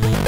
Thank you.